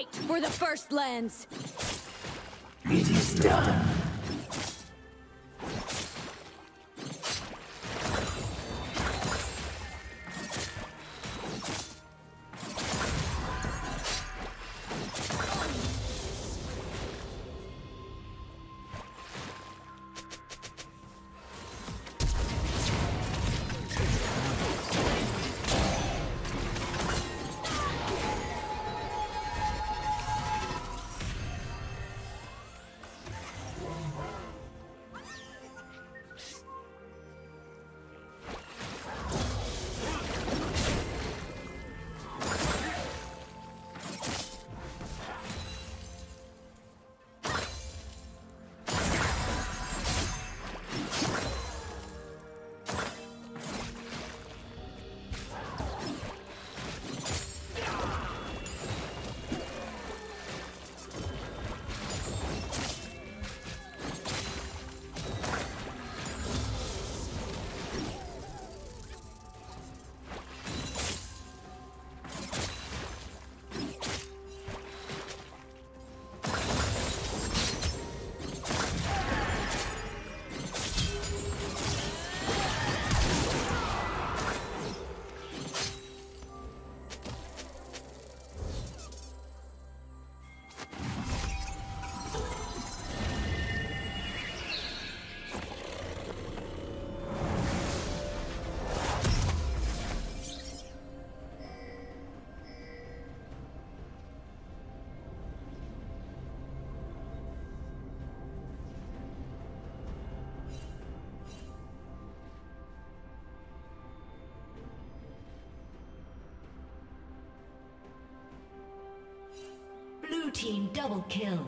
Fight for the First Lands! It is done. Team double kill.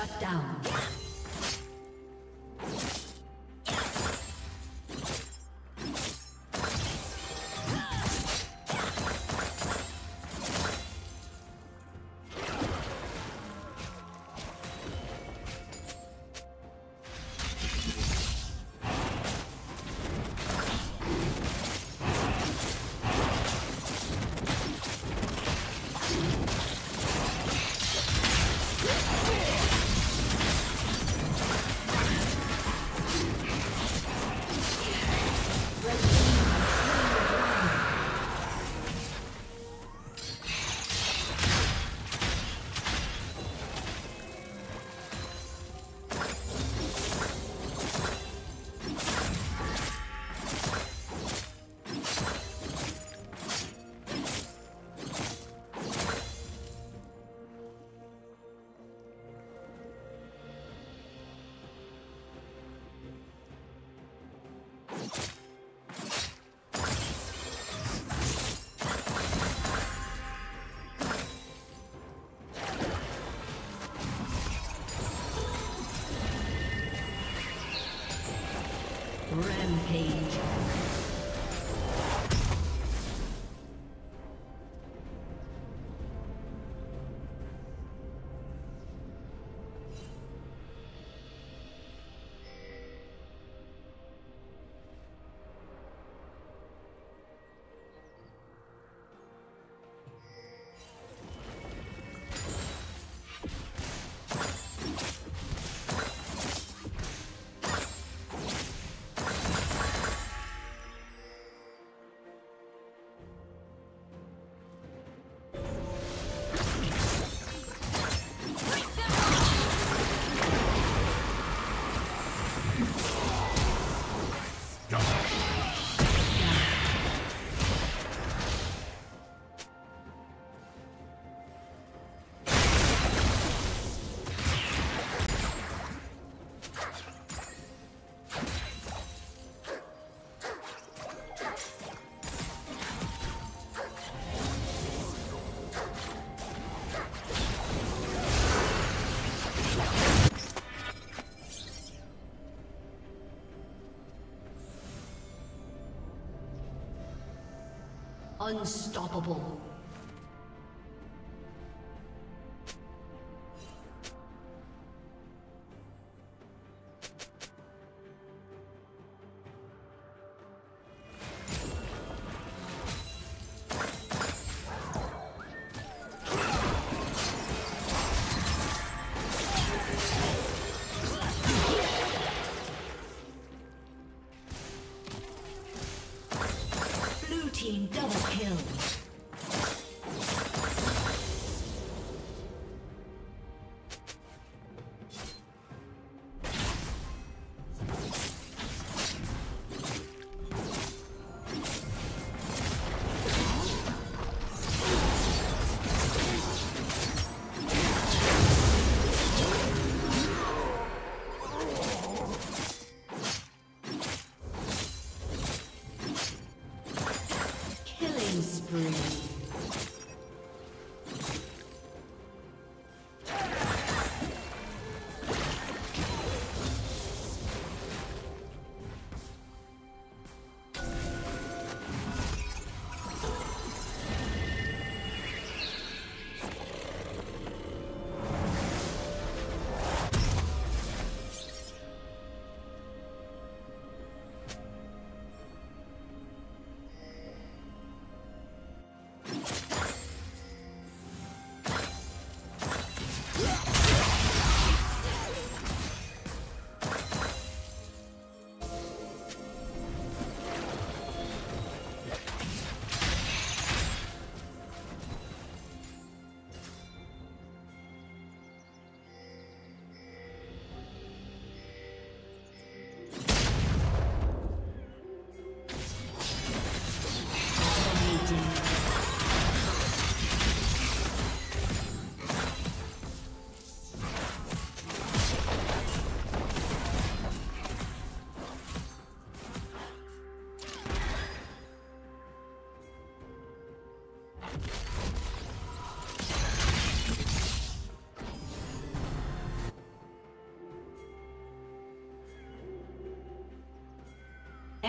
Shut down. Unstoppable.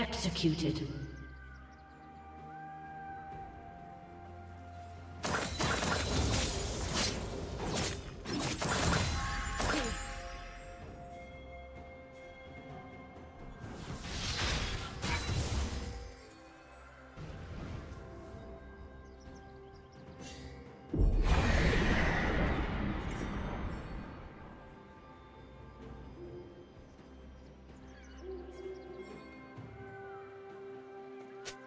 Executed.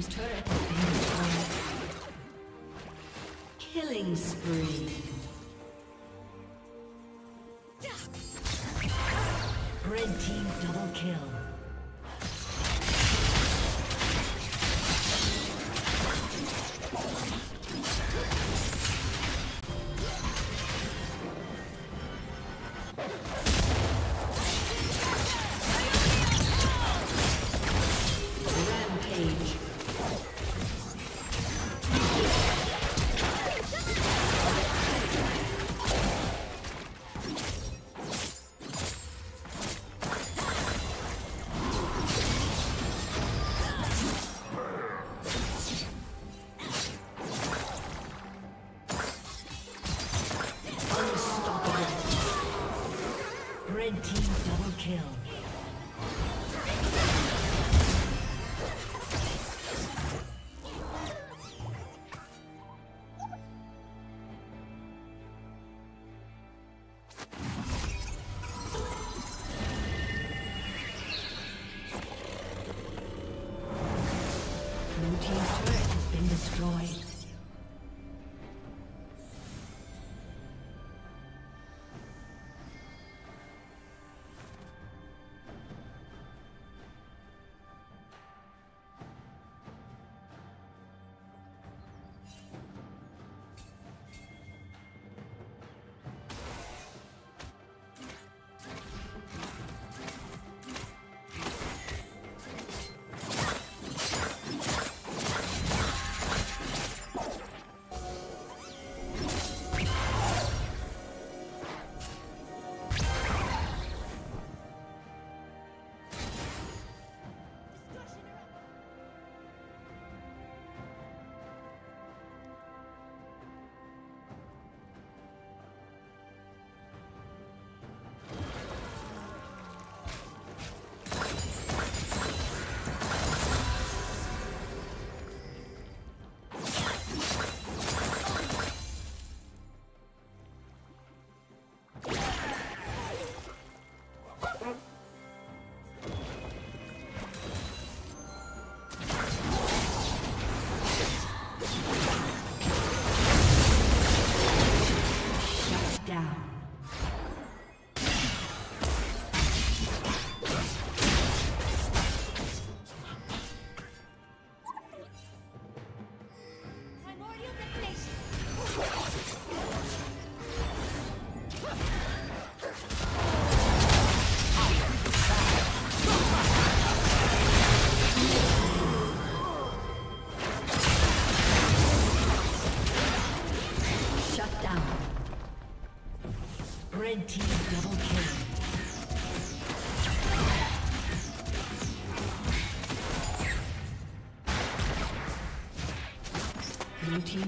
Team's turret has been destroyed. Killing spree. Red team double kill. Team double kill.